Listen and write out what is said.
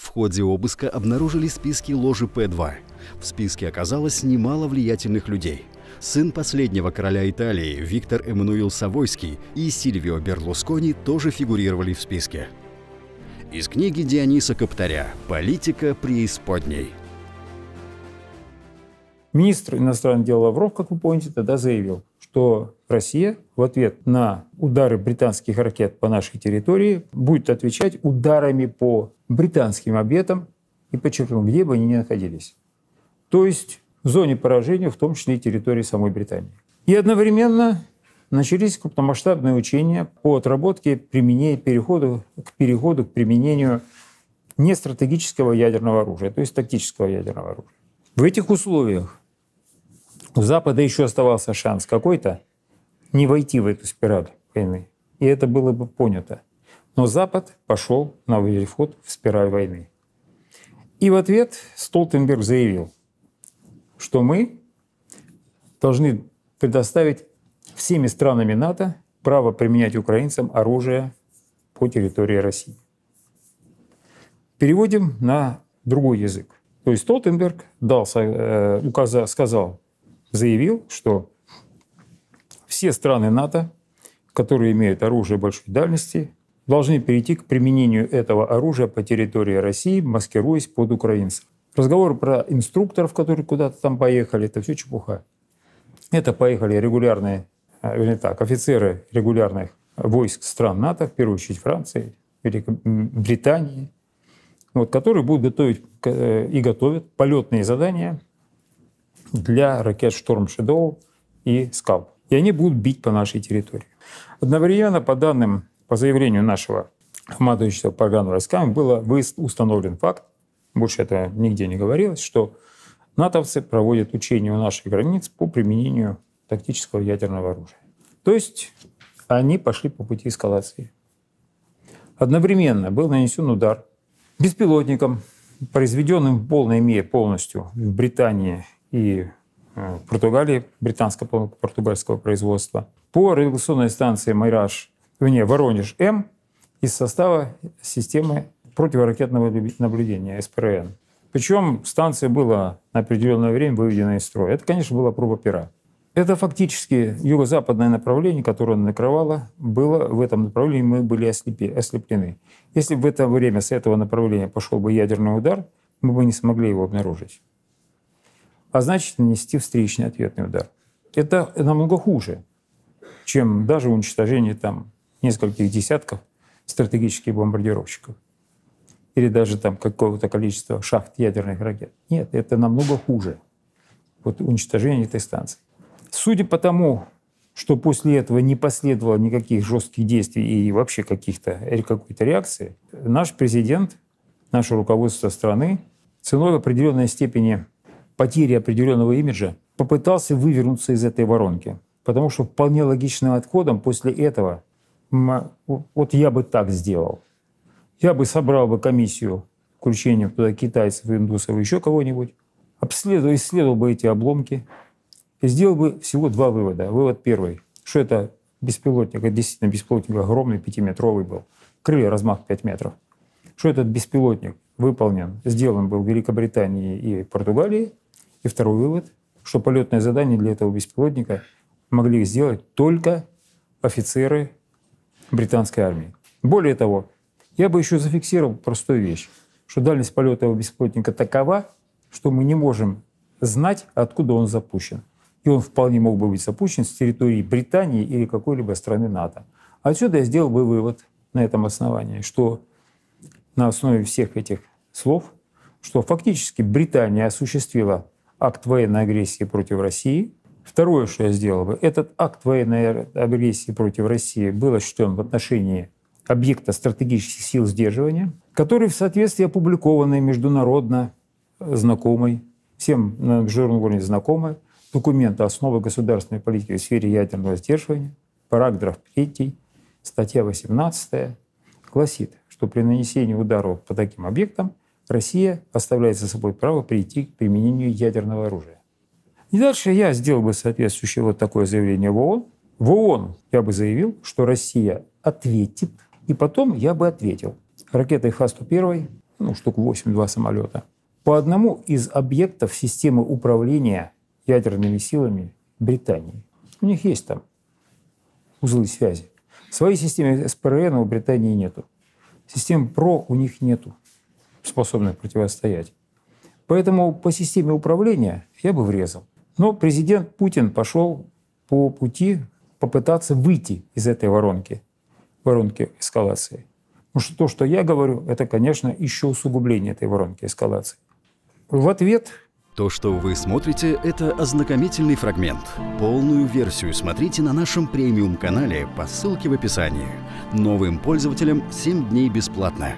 В ходе обыска обнаружили списки ложи П-2. В списке оказалось немало влиятельных людей. Сын последнего короля Италии Виктор Эммануил Савойский и Сильвио Берлускони тоже фигурировали в списке. Из книги Диониса Каптаря «Политика преисподней». Министр иностранных дел Лавров, как вы помните, тогда заявил, что Россия в ответ на удары британских ракет по нашей территории будет отвечать ударами по британским объектам и подчеркнул, где бы они ни находились. То есть в зоне поражения, в том числе и территории самой Британии. И одновременно начались крупномасштабные учения по отработке применения, переходу, к переходу к применению не стратегического ядерного оружия, то есть тактического ядерного оружия. В этих условиях у Запада еще оставался шанс какой-то не войти в эту спираль войны. И это было бы понято. Но Запад пошел на вход в спираль войны. И в ответ Столтенберг заявил, что мы должны предоставить всеми странами НАТО право применять украинцам оружие по территории России. Переводим на другой язык. То есть Столтенберг дал, э, указа, сказал, заявил, что все страны НАТО, которые имеют оружие большой дальности, должны перейти к применению этого оружия по территории России, маскируясь под украинцев. Разговор про инструкторов, которые куда-то там поехали, это все чепуха. Это поехали регулярные, а, вернее так, офицеры регулярных войск стран НАТО, в первую очередь Франции, Великобритании, вот, которые будут готовить э, и готовят полетные задания для ракет «Шторм Шедоу» и «Скалп». И они будут бить по нашей территории. Одновременно, по данным, по заявлению нашего командующего программы войсками, было установлен факт, больше этого нигде не говорилось, что натовцы проводят учения у наших границ по применению тактического ядерного оружия. То есть они пошли по пути эскалации. Одновременно был нанесен удар беспилотником, произведенным в полной мере полностью в Британии и э, Португалии, британско-португальского производства, по радиационной станции «Майраж», вернее, «Воронеж-М» из состава системы противоракетного наблюдения, СПРН. Причем станция была на определенное время выведена из строя. Это, конечно, была проба пера. Это фактически юго-западное направление, которое она накрывала, было в этом направлении, мы были ослепи, ослеплены. Если бы в это время с этого направления пошел бы ядерный удар, мы бы не смогли его обнаружить. А значит, нанести встречный ответный удар. Это намного хуже, чем даже уничтожение там нескольких десятков стратегических бомбардировщиков или даже там какого-то количества шахт ядерных ракет. Нет, это намного хуже. Вот уничтожение этой станции. Судя по тому, что после этого не последовало никаких жестких действий и вообще каких-то какой-то реакции, наш президент, наше руководство страны ценой определенной степени потери определенного имиджа попытался вывернуться из этой воронки. Потому что вполне логичным отходом после этого вот я бы так сделал – я бы собрал бы комиссию, включением туда китайцев, индусов, еще кого-нибудь, обследовал, исследовал бы эти обломки и сделал бы всего два вывода. Вывод первый, что это беспилотник, это действительно беспилотник огромный, пятиметровый был, крылья размах 5 метров. Что этот беспилотник выполнен, сделан был в Великобритании и Португалии. И второй вывод, что полетное задание для этого беспилотника могли сделать только офицеры британской армии. Более того, я бы еще зафиксировал простую вещь, что дальность полета этого беспилотника такова, что мы не можем знать, откуда он запущен. И он вполне мог бы быть запущен с территории Британии или какой-либо страны НАТО. Отсюда я сделал бы вывод на этом основании, что на основе всех этих слов, что фактически Британия осуществила акт военной агрессии против России. Второе, что я сделал бы, этот акт военной агрессии против России был осуществлен в отношении объекта стратегических сил сдерживания, который в соответствии опубликованный международно знакомый, всем на международном уровне знакомый, документ «Основы государственной политики в сфере ядерного сдерживания», параграф 3, статья 18, гласит, что при нанесении ударов по таким объектам Россия оставляет за собой право прийти к применению ядерного оружия. И дальше я сделал бы соответствующее вот такое заявление в ООН. В ООН я бы заявил, что Россия ответит и потом я бы ответил. Ракетой Х-101 ну, штук 8-2 самолета, по одному из объектов системы управления ядерными силами Британии. У них есть там узлы связи. Своей системы СПРН у Британии нету. Систем ПРО у них нету, способных противостоять. Поэтому по системе управления я бы врезал. Но президент Путин пошел по пути попытаться выйти из этой воронки, воронки эскалации. Потому что то, что я говорю, это, конечно, еще усугубление этой воронки эскалации. В ответ то, что вы смотрите, это ознакомительный фрагмент. Полную версию смотрите на нашем премиум-канале по ссылке в описании. Новым пользователям 7 дней бесплатно.